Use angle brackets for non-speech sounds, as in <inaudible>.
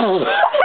Oh. <laughs>